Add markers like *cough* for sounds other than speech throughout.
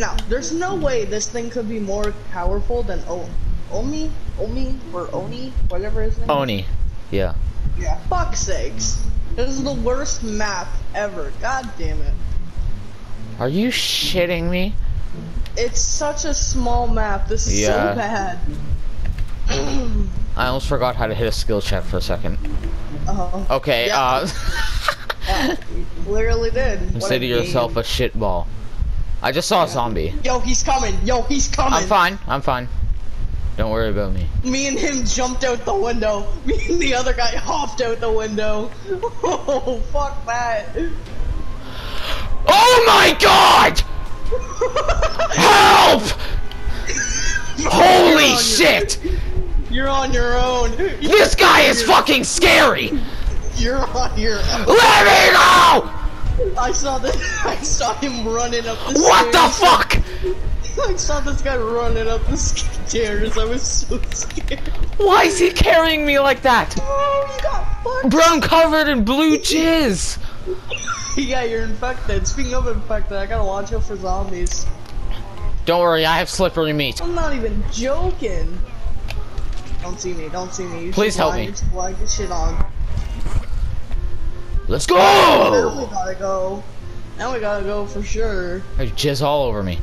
Now, there's no way this thing could be more powerful than o Omi? Omi? Or Oni? Whatever his name is. Oni. Yeah. Yeah. Fuck sakes. This is the worst map ever. God damn it. Are you shitting me? It's such a small map. This is Yeah. so bad. I almost forgot how to hit a skill check for a second. Oh. Okay, Yeah. uh, *laughs* Yeah, literally did. Consider a yourself a shitball. I just saw a zombie. Yo, he's coming. Yo, he's coming. I'm fine, I'm fine. Don't worry about me. Me and him jumped out the window. *laughs* Me and the other guy hopped out the window. *laughs* Oh, fuck that. Oh my god! Help! Holy You're shit! You're on your own. This guy is fucking scary! You're on your own. Let me go! I saw this. *laughs* I saw him running up the What the fuck? *laughs* I saw this guy running up the stairs. I was so scared. Why is he carrying me like that? Oh, you got fucked. Bro, I'm covered in blue jizz. *laughs* Yeah, you're infected. Speaking of infected, I gotta watch out for zombies. Don't worry, I have slippery meat. I'm not even joking. Don't see me. Don't see me. You Please help me. Should lie shit on. Let's go! Now we go! gotta go. Now we gotta go for sure. There's jizz all over me.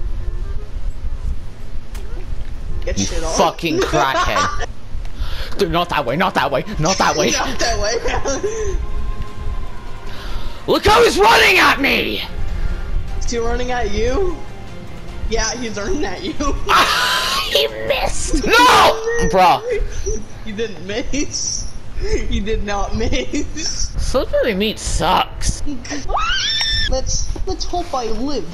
Get You shit on. fucking crackhead. *laughs* Dude, not that way, not that way, not that way. *laughs* Not that way. *laughs* Look how he's running at me! Is he running at you? Yeah, he's running at you. Ah, he missed! No! Bro, You didn't miss. *laughs* You did not miss. slippery meat sucks. *laughs* Let's let's hope I live.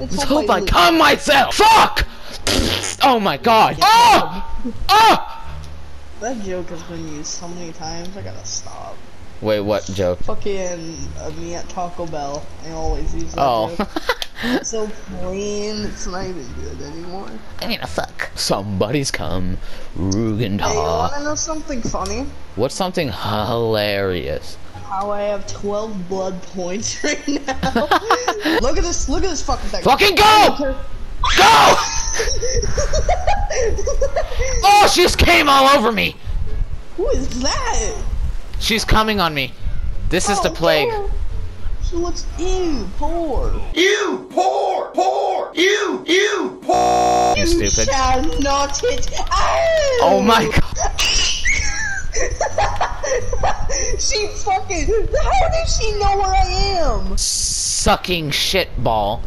Let's hope I come myself! Fuck! *sniffs* Oh my god. Oh! Oh! That joke has been used so many times. I gotta stop. Wait, what joke? Fucking uh, me at Taco Bell. I always use that Oh. *laughs* joke. It's so plain. It's not even good anymore. I mean, a fuck. Somebody's come. Rugendahl. Hey, you Rugendahl. wanna know something funny? What's something hilarious? How I have 12 blood points *laughs* right now. *laughs* look at this. Look at this fucking thing. Fucking go! Go! *laughs* Oh, she just came all over me. Who is that? She's coming on me. This is the Oh, plague. poor. She looks ew, poor. You poor, poor, you, you poor. You stupid. shall not hit. Ow! Oh my god. *laughs* she fucking. How does she know where I am? Sucking shit ball.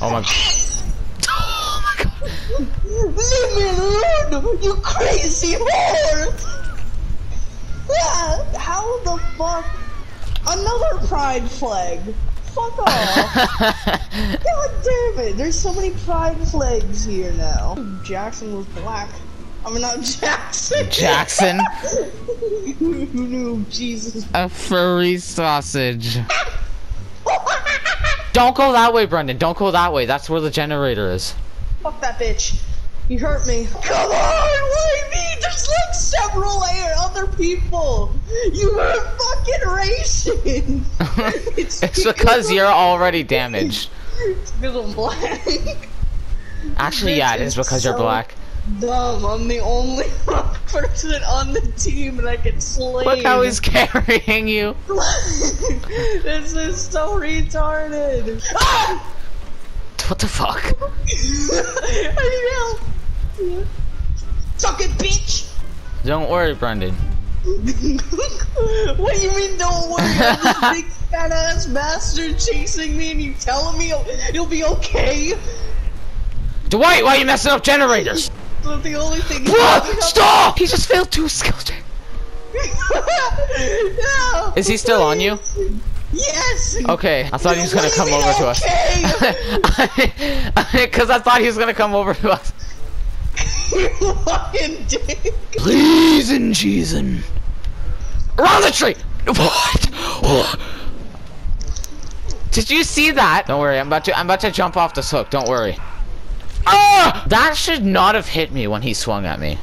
Oh my. Oh my god. *laughs* Leave me alone, you crazy whore! Ah, How the fuck? Another pride flag. Fuck *laughs* off. God damn it. There's so many pride flags here now. Jackson was black. I mean, not *laughs* Jackson. Jackson. Who knew Jesus? A furry sausage. *laughs* Don't go that way, Brendon. Don't go that way. That's where the generator is. Fuck that bitch. You hurt me. Come on, me? There's like several other people. You were fucking racing. *laughs* it's because you're already damaged. It's because I'm black. Actually, yeah, it is because you're black. Dumb. I'm the only *laughs* person on the team and I get slain. Look how he's carrying you. *laughs* this is so retarded. Ah! What the fuck? Don't worry, Brendon. what do you mean don't worry? I'm this big fat ass bastard chasing me and you telling me it'll be okay? Dwight, why are you messing up generators? The only thing Bro, stop! He just failed two skill checks. No, *laughs* Is he still on you? Yes! Okay, I thought he was gonna come over to us. *laughs* okay. Because I thought he was gonna come over to us. You fucking dick. Please and cheesin'. Around the tree! What? Did you see that? Don't worry, I'm about to I'm about to jump off this hook, don't worry. Ah! That should not have hit me when he swung at me.